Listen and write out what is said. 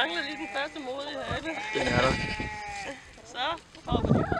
mangler lige den første modige hatte. Den er der. Så hopper